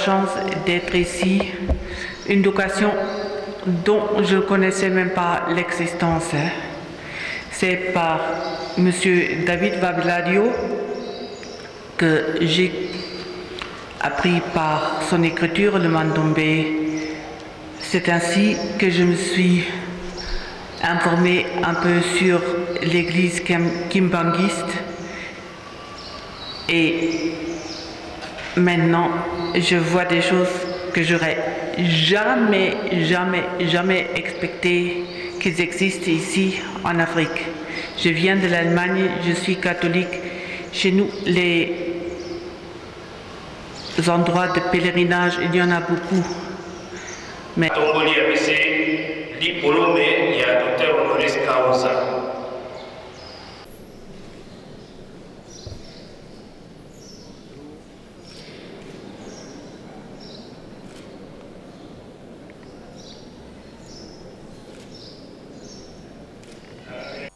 chance d'être ici, une vocation dont je ne connaissais même pas l'existence. Hein. C'est par M. David Vabladio que j'ai appris par son écriture le mandombé. C'est ainsi que je me suis informé un peu sur l'église kimbanguiste et maintenant je vois des choses que j'aurais jamais, jamais, jamais expecté qu'ils existent ici en Afrique. Je viens de l'Allemagne, je suis catholique. Chez nous, les endroits de pèlerinage, il y en a beaucoup. Mais...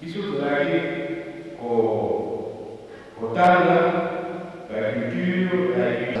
Biso tozalaki kotanga la culture, la église.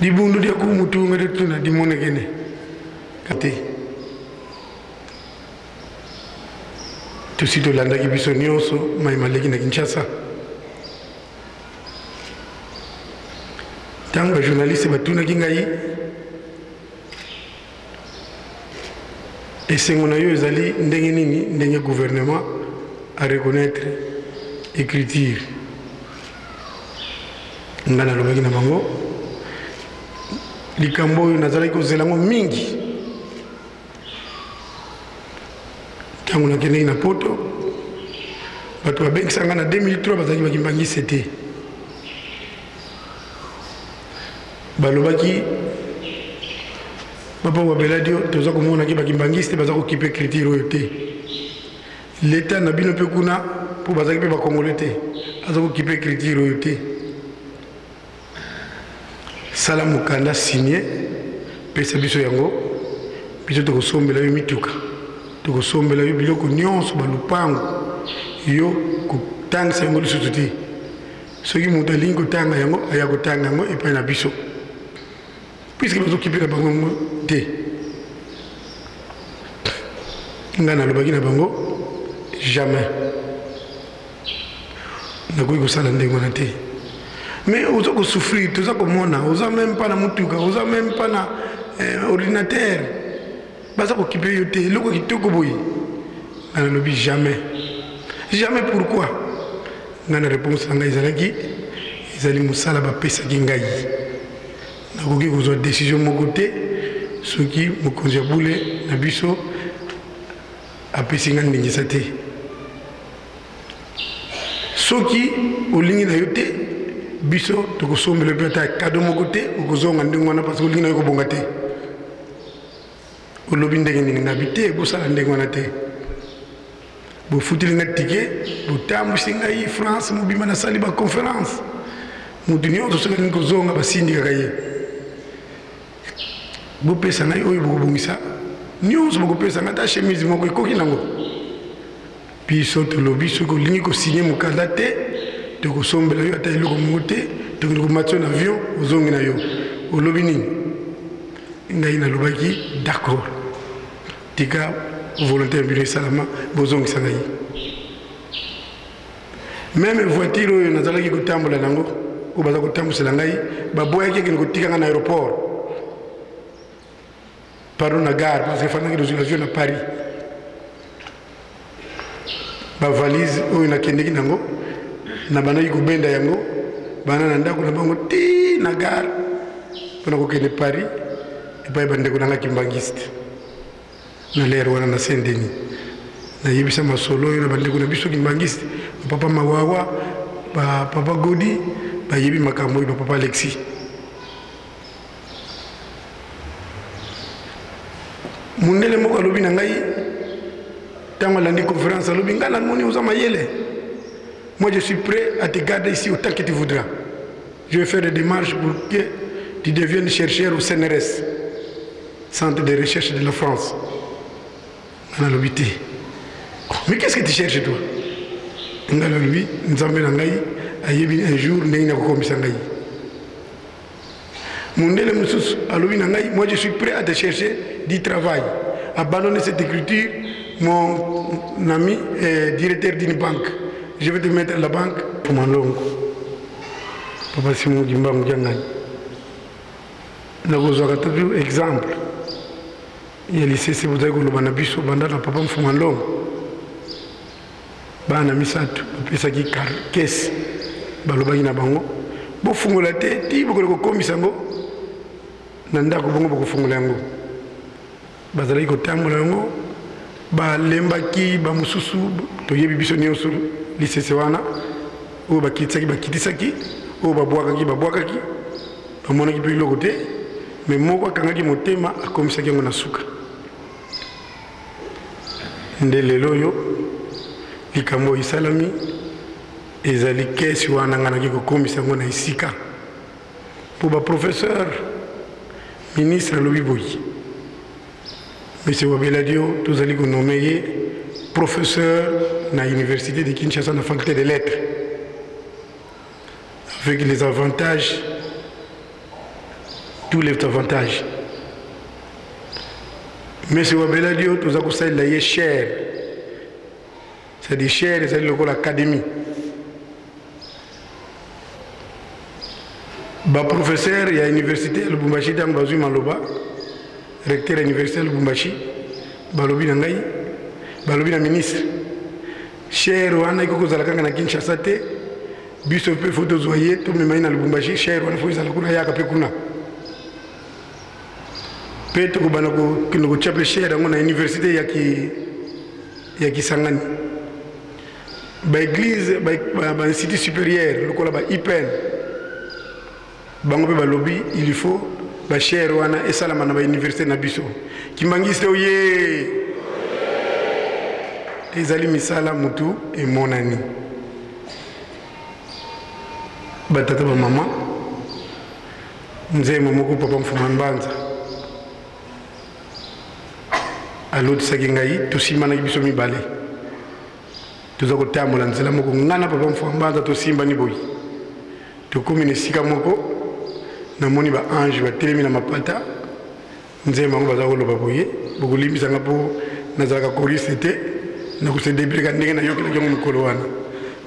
libundu dia ku mutu ngere tuna dimone kene kate tosi tolandaki biso nyonso mai maleki na kinshasa ntango bajournaliste batunaki ngai esengo na yo ezali ndenge nini ndenge gouvernement a reconnaître écriture ngai nalobaki na bango likambo oyo nazalaki kozela yango mingi ntango nakendeki na poto bato babengisa ngai na 2003 bazalaki bakimbangise te balobaki mapango ya beladio toza komona ke bakimbangiste baza kokipe critire oyo te leta na bino mpe kuna mpo bazalaki mpe bakongole te aza kokipe critire oyo te sala mokanda signe pesa biso yango biso tokosombela yo mituka tokosombela yo biloko nyonso balupango yo kotangisa yango lisusu te soki moto alingi kotanga yango aya kotanga yango epai na biso puiske bazokipela bango yango te ngai nalobaki na bango jamais nakoki kosala ndenge wana te mais oza kosouffrir toza komona oza meme mpa na motuka oza meme mpa na eh, ordinatere baza kokipe yo te eloko kitoko boye nga nalobi jamais jamais pourquoi nga na réponse na ngai ezalaki ezali mosala bapesaki ngai nakoki kozwa décision moko te soki mokonzi ya bule na biso apesi ngai ndingisa te soki olingi na yo te biso tokosombela mpe ata kado moko te okozonga ndenge wana parce olingi na yo kobonga te olobi ndenge nini ngabi te bosala ndenge wana te bofuteli nga tike botambwisi ngai france mobimba nasali baconférence moto nyonso soki alingi kozonga basindikaka ye bopesa ngai oyo bokobongisa nyonso bokopesa ngai ata chemise moko ekoki nango biso tolobi soki olingi kosigne mokanda te tokosombela yo ata eloko moko te tokende komati yo na avion ozongi na yo olobi nini ngai nalobaki d'accord tika volonté ya bino esalama bozongisa ngai meme voiture oyo nazalaki kotambola nango oyo baza kotambwisela ngai baboyaki ekende kotika ngai na aéroport pardon na gare parce que efandaki dans une avion na paris bavalise oyo nakendeki nango nabandaki kobenda yango bana na ndako na bango ti na gare mpona kokende paris epai bandeko na nga kimbangiste na lere wana na saint denis nayebisa masolo oyo na bandeko na biso kimbangiste bapapa mawawa bapapa godi bayebi makambo oyo bapapa alexis mondele moko alobi na ngai ntango alandi conférence alobi ngai namoni oza mayele moi je suis prêt à te garder ici autant que tu voudras je vais faire des démarches pour que tu deviennes chercheur au CNRS centre de recherche de la France nga nalobi te mais qu'est ce que tu cherches toi nga nalobi nzambe na ngai ayebi un jour ndenge nakokomisa ngai mondele mosusu alobi na ngai moi je suis prêt à te chercher du travail abandonne cette écriture mon ami est directeur d'une banque je vais te mettre à la banque malongo papa simo dimbangu ja ngai nakozwaka ta toujours exemple ya lisese bozali koloba na biso banda na papa mfuma longo bana misato bapesaki kese balobaki na bango bofungola te ti bokoki kokomisa yango na ndako bongo bokofungola yango bazalaki kotambola yango balembaki bamosusu toyebi biso nyonso lisese wana oyo bakitisaki bakitisaki oyo babwakaki babwakaki bamonaki mpe eloko te me moko akangaki motema akomisaki yango na suka nde lelo oyo likambo oyo esalami ezali kesi wana ngai naki kokomisa yango na esika mpo baprofesseur ministre alobi boyi monsieur wabeladio tozali konome ye professeur na université de kinshasa na faculté de lettres avec les avantages tout lève ton avantage mesi wabeladi yo toza kosalela ye chere cetadi chere ezali lokola académie baprofesseur ya université ya lubumbashi ntango bazwi maloba recteur ya université ya lubumbashi balobi na ngai balobi na ministre chere wana ekoki kozala kaka na kinshasa te biso mpe fo tozwa ye tomema ye na lubumbashi chere wana fo ezala kuna yaka mpe kuna mpe tokobanda kokende kotya mpe chere yango na université ya kisangani baeglise bainstitut supérieure lokola baipn bango mpe balobi il faut bashere wana esalama na bauniversité na biso kimbangiste oye ezali misala motu emonani batata bamama mzee momoko papa mfuma mbanza alotisaki ngai tosimanaki biso mibale toza kotambola nzela moko ngai na papa mfambanza tosimbani boyi tokómi na esika moko namoni baange batelemi na mapata nzembo yango baza koloba boye bokolimbisa ngai mpo nazalaka koriste te nakosedebileka ndenge nayokelaki yango mokolo wana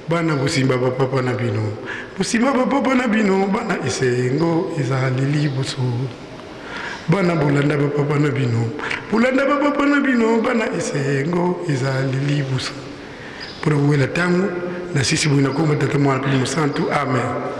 bana bosimba bapapa na bino bosimba bapapa na bino bana esengo ezali liboso bana bolanda bapapa na bino bolanda bapapa na bino bana esengo ezali libusa mpo na kowela ntango na sisi boyi na nkombo tata mwana mpe mosantu amen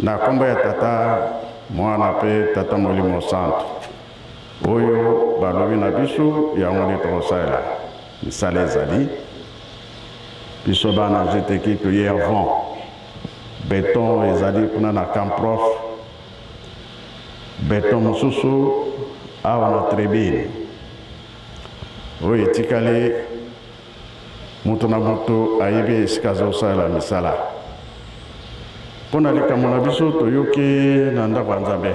na nkombo ya tata mwana mpe tata molimo santu oyo balobi na biso yango nde tokosalela misala ezali biso bana jeteki toye avant beton ezali kuna na camprof beton mosusu awa na tribune oyo etikali moto na moto ayebi esika azosalela misala mpo na likambo na biso toyoki na ndako ya nzambe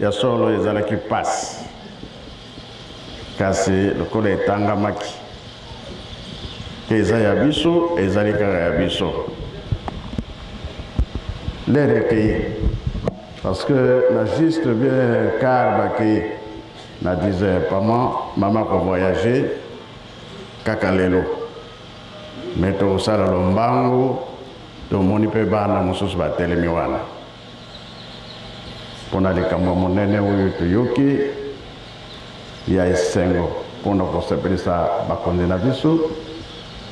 ya solo ezalaki mpasi kasi lokola etangamaki te eza ya biso ezali kaka ya biso lere ekei parce que na juste bien car bakei na 10 heures pama mama kovoyage kaka lelo me tokosala lombangu tomoni mpe bana mosusu batelemi wana mpo na likambo ya monene oyo toyoki ya esengo mpo na kosepelisa bakonzi na biso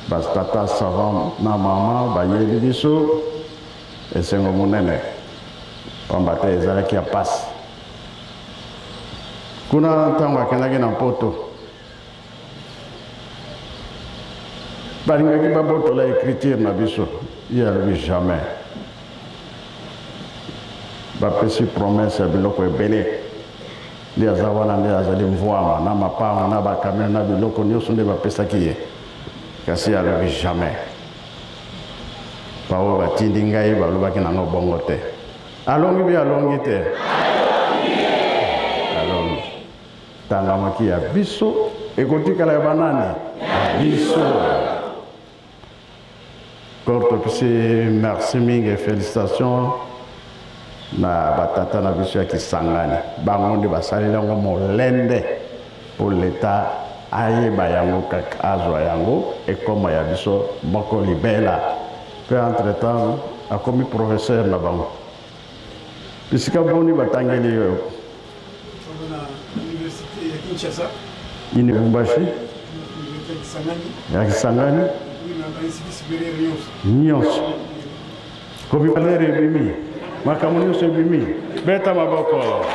batata savant na mama bayeli biso esengo monene mpamba te ezalaki ya mpasi kuna ntango akendaki na mpoto balingaki babotola écriture na biso ye alobi jamais bapesi promesse ya biloko ebele nde aza wana nde azali mvwama na mapanga na bakamio na biloko nyonso nde bapesaki ye kasi alobi jamais baoyo batindi ngai balobaki nango bongo te alongi bi alongi te tangamaki ya biso ekotikala ya banani ya biso kortopisi merci mingi félicitation na batata na biso ya kisangani bango nde basaleli yango molende mpo leta ayeba yango kaka azwa yango ekoma ya biso moko libela mpe entre temps akomi professeur na bango bisika boni batangeli yo Lubumbashi ya Kisangani nyonso kopibalere ebimi makambo nyonso ebimi beta maboko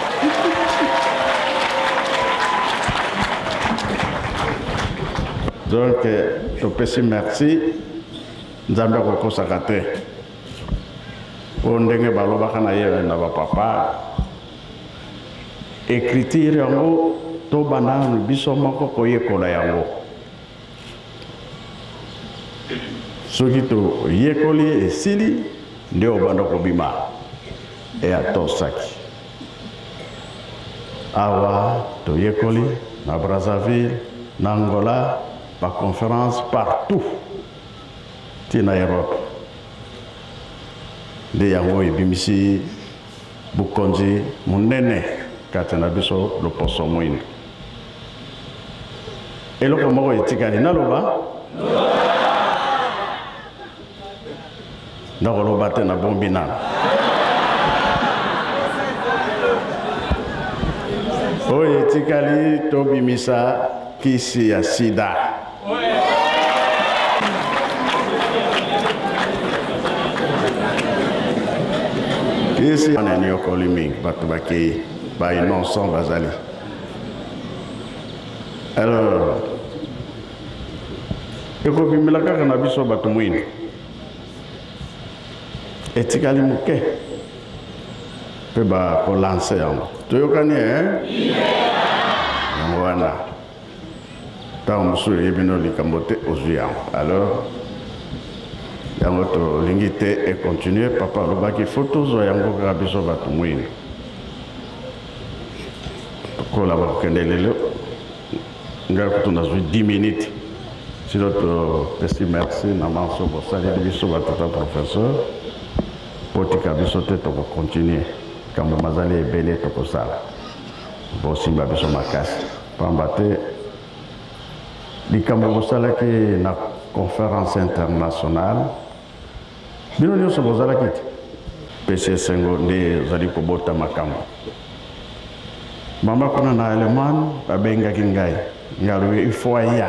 donc topesi merci nzambe akokosaka te mpo ndenge balobaka na ye na bapapa Ecriture yango tobanda nanu biso moko koyekola yango. Soki toyekoli esili nde obanda kobima e atosaki. Awa toyekoli na Brazzaville, na Angola, ba conférence partout ti na Europe nde yango ebimisi bokonzi monene kati na biso loposo mwindu eloko moko etikali naloba nakoloba te nabombi nano oyo etikali tobimisa kisi ya sida esi wana nyokoli mingi bato bakei ba innocent bazali alors ekobimela kaka na biso bato mwini etikali moke mpe bakolanse yango toyokani e eh? yango wana ntango mosusu oyebi no likambo te ozwi yango alors yango tolingi te econtinue papa alobaki fo tozwa yango kaka biso bato mwini tokola bakokende lelo ngai kutu nazwi 10 minutes sino topesi merci na manso bosaleli biso batata professeur mpo tika biso te tokocontinue likambo mazali ebele tokosala bosimba biso makasi mpamba te likambo bosalaki na conférence internationale bino nyonso bozalaki te pesi esengo nde ezali kobota makambo mama kuna na allemagne babengaki ngai ngai alobi ifo aya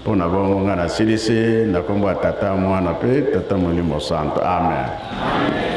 mpo na bongo ngai nasilisi na nkombo ya tata mwana mpe tata molimo santo amen, amen.